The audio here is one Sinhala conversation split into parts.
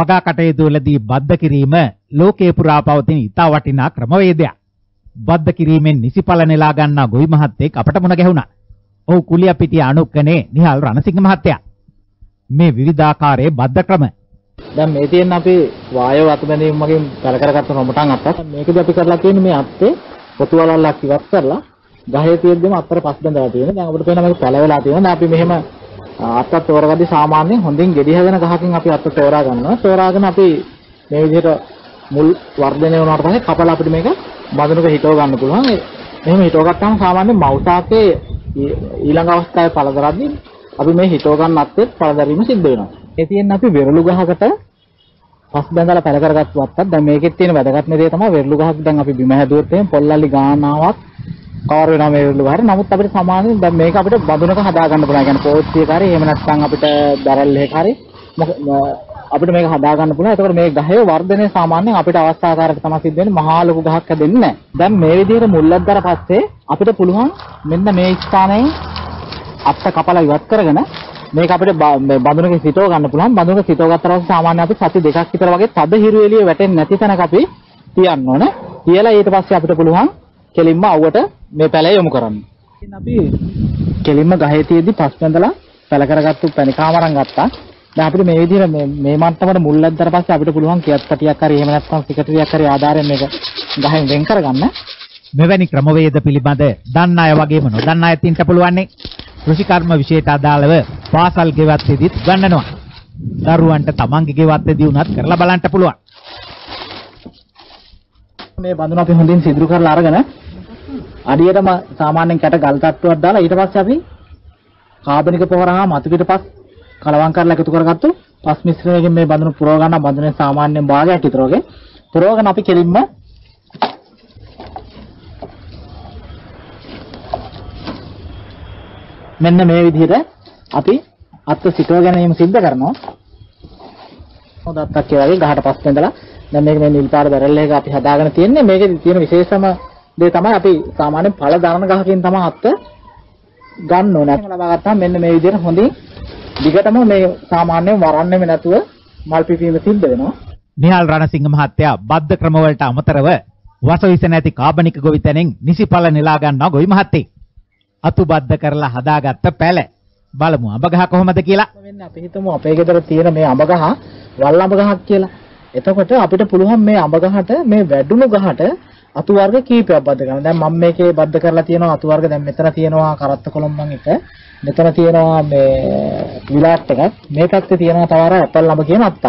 වගා කටයුතු වලදී බද්ධ කිරීම ලෝකේ පුරා පවතින ඉතා වටිනා ක්‍රමවේදයක්. බද්ධ කිරීමෙන් නිසිඵල නෙලා ගන්නා ගොවි මහත්තයෙක් අපට මුණ ගැහුණා. ඔහු කුලියපිටිය අනුක්කනේ නිහල් රණසිංහ මහත්තයා. මේ විවිධාකාරයේ බද්ධ ක්‍රම දැන් මේ තියෙන අපි වායව අතබැඳීම් මගින් පැල කරගත්ත රොමටන් අත්තක් මේකදී අපි කරලා තියෙන්නේ මේ අත්තේ පොතු වලල්ලක් ඉවත් කරලා ගහේ තියෙද්දිම අත්තර පස් බඳලා තියෙනවා. දැන් අපිට පේනවා මේක පැල වෙලා තියෙනවා. දැන් අපි මෙහෙම අත්තක් තෝරගද්දි සාමාන්‍යයෙන් හොඳින් ගෙඩි හැදෙන ගහකින් අපි අත්ත තෝරා ගන්නවා. තෝරාගෙන අපි මේ විදිහට මුල් වර්ධනය වුණාට පස්සේ කපලා අපිට මේක බඳුනක හිටව ගන්න පුළුවන්. එහෙම හිටව ගත්තාම සාමාන්‍යයෙන් මවුසාකේ ඊළඟ අවස්ථාවේ පළදරද්දී අපි මේ හිටව ගන්න අත්තේ පළදරීම සිද්ධ වෙනවා. ඒ තියෙන අපි වෙරළු ගහකට පස් බඳලා පැල කරගත්තු අත්තක්. දැන් මේකෙත් තියෙන වැදගත්ම දේ තමයි වෙරළු ගහක් දැන් අපි බිම හැදුවොත් එහෙම පොල්ලල්ලි ගානාවක් කවර වෙනවා මේ වෙරළු ගහට. නමුත් අපිට සමානයෙන් දැන් මේක අපිට බඳුනක හදා ගන්න පුළුවන්. يعني පෝච්චියක හරි එහෙම නැත්නම් අපිට බැරල් එකක හරි අපිට මේක හදා ගන්න පුළුවන්. එතකොට මේ ගහේ වර්ධනය සාමාන්‍යයෙන් අපිට අවස්ථාකාරක තමයි සිද්ධ වෙන්නේ. මහා ලොකු ගහක් හැදෙන්නේ නැහැ. දැන් මේ විදිහට මුල්ලක් දර පස්සේ අපිට පුළුවන් මෙන්න මේ ස්ථානයේ අත්ත කපලා ඉවත් කරගෙන මේක අපිට බඳුනක සිටව ගන්න පුළුවන්. බඳුනක සිටව ගත්තා පස්සේ සාමාන්‍ය අපි සති දෙකක් විතර වගේ තද හිරු එළිය වැටෙන්නේ නැති තැනක අපි තියන්න ඕන. තියලා ඊට පස්සේ අපිට පුළුවන් කෙලින්ම අවුවට මේ පැලය යොමු කරන්න. අපි කෙලින්ම ගහේ තියෙද්දි පස් බඳලා පැල කරගත්තු පැණි කාමරම් ගත්තා. දැන් අපිට මේ විදිහට මේ මේ මට්ටමට මුල් ලැද්දාට පස්සේ අපිට පුළුවන් කියත් පටියක් හරි එහෙම නැත්නම් සිකටරියක් හරි ආධාරයෙන් මේක ගහෙන් වෙන් කරගන්න. මෙවැනි ක්‍රමවේද පිළිබඳ දන්න අය වගේම නොදන්න අයත් ඉන්න පුළුවන්නේ. කෘෂිකර්ම විෂයට අදාළව පාසල් ගෙවත්තේදීත් ගන්නනවා. දරුවන්ට තමන්ගේ ගෙවත්තේදී උනත් කරලා බලන්න පුළුවන්. මේ බඳුන අපි හොඳින් සිදුරු කරලා අරගෙන අඩියටම සාමාන්‍යයෙන් කැට ගල් තට්ටුවක් දාලා ඊට පස්සේ අපි කාබනික පොහොර හා මතු පිටපත් කලවම් කරලා එකතු කරගත්තු පස් මිශ්‍රණයකින් මේ බඳුන පුරව ගන්න බඳුනේ සාමාන්‍යයෙන් භාගයක් විතර වගේ. පුරවගෙන අපි කෙලින්ම මෙන්න මේ විදිහට අපි අත් සිටව ගැනීම සිද්ධ කරනවා. හොදත්තක් ඒ වගේ ගහට පස් වෙන්දලා දැන් මේක මේ නිල් පාට බැරල් එක අපි හදාගෙන තියෙන්නේ. මේකේ තියෙන විශේෂම දේ තමයි අපි සාමාන්‍යයෙන් පළ දරන ගහකින් තමයි අත්ත ගන්න ඕනේ. ලබා ගත්තාම මෙන්න මේ විදිහට හොඳින් දිගටම මේ සාමාන්‍යයෙන් වරන්නේම නැතුව මල් පිපීම සිද්ධ වෙනවා. නිහල් රණසිංහ මහත්තයා බද්ධ ක්‍රම වලට අමතරව වසවිස නැති කාබනික ගොවිතැනෙන් නිසිඵල නෙලා ගන්නවා ගොවි මහත්තයෙක්. අතුබද්ධ කරලා හදාගත්ත පැල. බලමු අඹ ගහ කොහොමද කියලා. වෙන්නේ අපි හිතමු අපේ ගෙදර තියෙන මේ අඹ ගහ වල් අඹ ගහක් කියලා. එතකොට අපිට පුළුවන් මේ අඹ ගහට මේ වැඩුණු ගහට අතු වර්ග කීපයක් බද්ධ කරනවා. දැන් මම මේකේ බද්ධ කරලා තියෙනවා අතු වර්ග දැන් මෙතන තියෙනවා කරත්ත කොළඹන් එක. මෙතන තියෙනවා මේ විලාට් එකක්. මේ පැත්තේ තියෙනවා තව අර ඇපල් ළඹ කියන අත්තක්.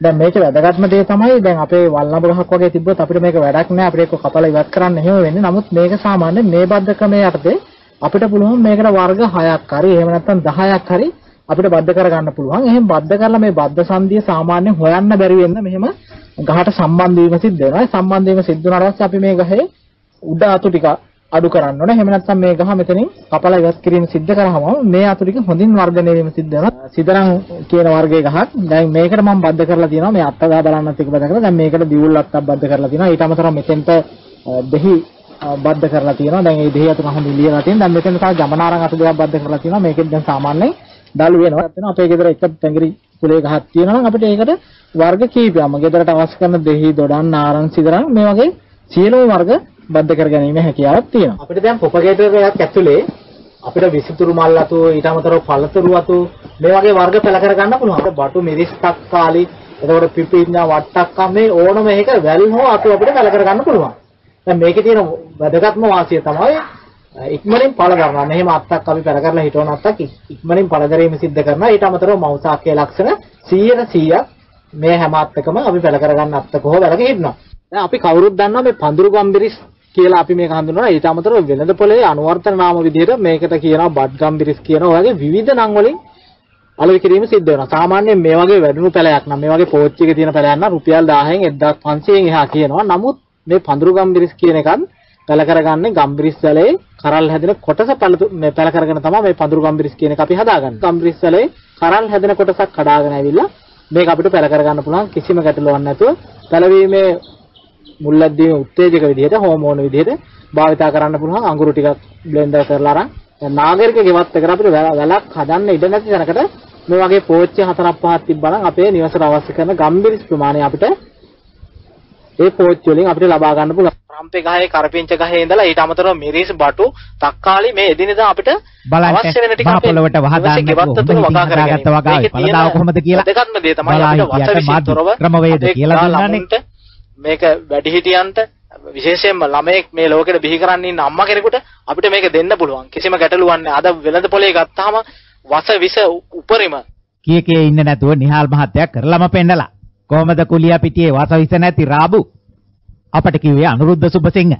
දැන් මේක වැදගත්ම දේ තමයි දැන් අපේ වල්ලඹ ගහක් වගේ තිබ්බොත් අපිට මේක වැඩක් නෑ අපිට ඒක කපලා ඉවත් කරන්න එහෙම වෙන්නේ. නමුත් මේක සාමාන්‍ය මේ බද්ධ ක්‍රමයේ යටතේ අපිට පුළුවන් මේකට වර්ග 6ක් හරි එහෙම නැත්නම් 10ක් හරි අපිට බද්ධ කරගන්න පුළුවන්. එහෙම බද්ධ කරලා මේ බද්ධ සංදිය සාමාන්‍යයෙන් හොයන්න බැරි වෙන්න මෙහෙම ගහට සම්බන්ධ වීම සිද්ධ වෙනවා. සම්බන්ධ වීම සිද්ධ වුණාට පස්සේ අපි මේ ගහේ උඩ අතු ටික අඩු කරන්න ඕනේ. එහෙම නැත්නම් මේ ගහ මෙතනින් කපලා ඉවත් කිරීම සිද්ධ කරාම මේ අතු ටික හොඳින් වර්ධනය වීම සිද්ධ වෙනවා. සිදරම් කියන වර්ගයේ ගහක්. දැන් මේකට මම බද්ධ කරලා තියෙනවා. මේ අත්ත ගහ බලන්නත් එක බද්ධ කරලා. දැන් මේකට දියුල් අත්තක් බද්ධ කරලා තියෙනවා. ඊට අමතරව මෙතෙන්ට දෙහි බද්ධ කරලා තියෙනවා. දැන් මේ දෙහි අතු කහම නිලියලා තියෙනවා. දැන් මෙතන තව ජමනාරං අතු දෙකක් බද්ධ කරලා තියෙනවා. මේකෙන් දැන් සාමාන්‍යයෙන් දළු වෙනවා. වෙනවා අපේ ගෙදර එක තැඟිරි කුලේ ගහක් තියෙනවා නම් අපිට ඒකට වර්ග කීපයක්ම ගෙදරට අවශ්‍ය කරන දෙහි දොඩම් නාරං සිදරම් මේ වගේ සියලුම වර්ග බද්ධ කර ගැනීම හැකියාවක් තියෙනවා. අපිට දැන් ප්‍රොපගේටර් එකක් ඇතුලේ අපිට විසිතුරු මල් අතු ඊට අමතරව පළතුරු අතු මේ වගේ වර්ග පෙළ කර ගන්න පුළුවන්. අපිට බටු මිරිස් තක්කාලි එතකොට පිපිඤ්ඤා වට්ටක්කා මේ ඕනම එකක වැල් හෝ අතු අපිට පෙළ කර ගන්න පුළුවන්. දැන් මේකේ තියෙන වැදගත්ම වාසිය තමයි ඉක්මනින් පළ ගන්නවා. මෙහෙම අත්තක් අපි පෙර කරලා හිටවන අත්තක් ඉක්මනින් පළ ගැනීම සිද්ධ කරනවා. ඊට අමතරව මෞසාක්‍ය ලක්ෂණ 100% මේ හැම අත්තකම අපි පෙර කරගන්න අත්තක හෝ වැලක හිටනවා. දැන් අපි කවුරුත් දන්නවා මේ පඳුරු ගම්බිරිස් කියලා අපි මේක හඳුන්වනවා. ඊට අමතරව වෙළඳ පොලේ අනුවර්තන නාම විදිහට මේකට කියනවා බඩ් ගම්බිරිස් කියනවා. වගේ විවිධ නම් වලින් අලෙවි කිරීම සිද්ධ වෙනවා. සාමාන්‍යයෙන් මේ වගේ වැඩුණු පැලයක් නම් මේ වගේ පෝච්චියක තියෙන පැලයක් නම් රුපියල් 1000න් 1500න් එහා කියනවා. නමුත් මේ පඳුරු ගම්බිරිස් කියන එකත් පැල කරගන්නේ ගම්බිරිස් වලේ කරල් හැදෙන කොටස මේ පැල කරගෙන තමයි මේ පඳුරු ගම්බිරිස් කියන එක අපි හදාගන්නේ. ගම්බිරිස් වලේ කරල් හැදෙන කොටසක් කඩාගෙන ඇවිල්ලා මේක අපිට පැල කරගන්න පුළුවන් කිසිම ගැටලුවක් නැතුව පැලවීමේ මුල්ලැද්දීමේ උත්තේජක විදිහට හෝමෝන විදිහට භාවිතා කරන්න පුළුවන් අඟුරු ටිකක් බ්ලෙන්ඩර් කරලා අරන් දැන් නාගරික ගෙවත් එකට අපිට වැලක් හදන්න ඉඩ නැති තැනකට මේ වගේ පෝච්චි හතරක් පහක් තිබ්බනම් අපේ නිවසට අවශ්‍ය කරන ගම්බිරිස් ප්‍රමාණය අපිට ඒ පෝච්චි වලින් අපිට ලබා ගන්න පුළුවන්. රම්පේ ගහේ කරපිංච ගහේ ඉඳලා ඊට අමතරව මිරිස් බටු තක්කාලි මේ එදිනෙදා අපිට අවශ්‍ය වෙන ටික අපේ පොළවට වහ දාන්න නිවසේ ගෙවත්ත තුන වගා මේකේ තියෙන පළදාව කොහොමද කියලා වැදගත්ම දේ තමයි අපිට මාධ්‍ය විසිතරව ක්‍රමවේද කියලා දුන්නානේ. මේක වැඩිහිටියන්ට විශේෂයෙන්ම ළමයෙක් මේ ලෝකෙට බිහි කරන්න ඉන්න අම්මා කෙනෙකුට අපිට මේක දෙන්න පුළුවන්. කිසිම ගැටලුවක් නැහැ. අද වෙළඳ පොලේ ගත්තාම වස විස උපරිම. කී කී ඉන්න නැතුව නිහාල් මහත්තයා කරලම පෙන්නලා. කොහොමද කුලියා පිටියේ? වාසවිස නැති රාබු අපට කිව්වේ අනුරුද්ධ සුබසිංහ.